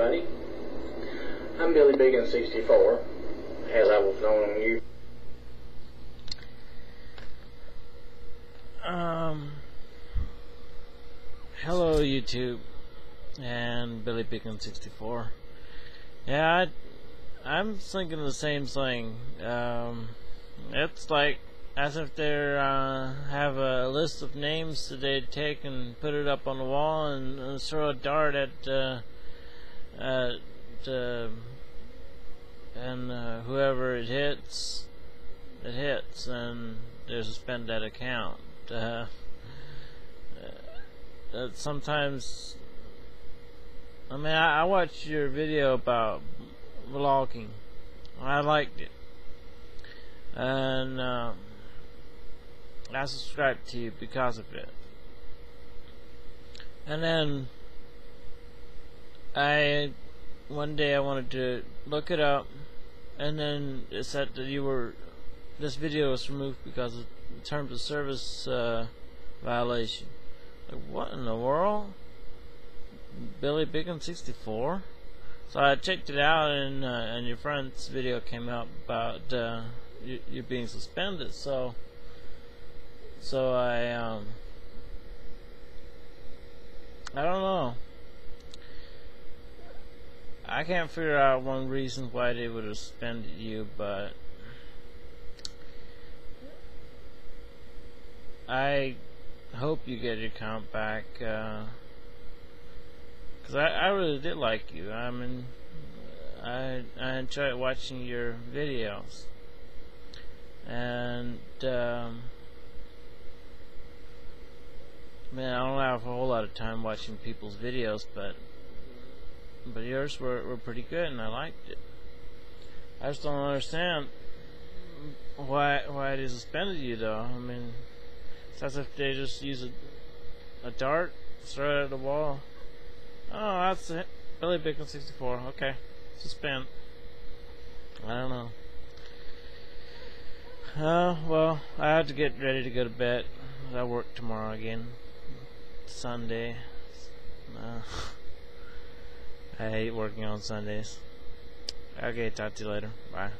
everybody. I'm Billy Bigun 64, as I was known on you. Um, hello YouTube and Billy Bigun 64. Yeah, I, I'm thinking the same thing. Um, it's like as if they uh, have a list of names that they take and put it up on the wall and, and throw a dart at uh, at uh, and uh, whoever it hits, it hits, and they suspend that account. Uh, uh, sometimes, I mean, I, I watched your video about vlogging. I liked it, and. Um, I subscribed to you because of it. And then I one day I wanted to look it up and then it said that you were this video was removed because of terms of service uh, violation. Like what in the world? Billy Bigun 64? So I checked it out and uh, and your friend's video came out about uh, you, you being suspended so so I, um, I don't know. I can't figure out one reason why they would have suspended you, but I hope you get your account back, uh, cause I, I really did like you. I mean, I, I enjoyed watching your videos. And, um, Man, I don't have a whole lot of time watching people's videos, but but yours were, were pretty good, and I liked it. I just don't understand why why they suspended you, though. I mean, it's as if they just use a, a dart, throw it at the wall. Oh, that's it. Billy Bigun 64. Okay, suspend. I don't know. Uh, well, I have to get ready to go to bed. I work tomorrow again. Sunday. Uh, I hate working on Sundays. Okay, talk to you later. Bye.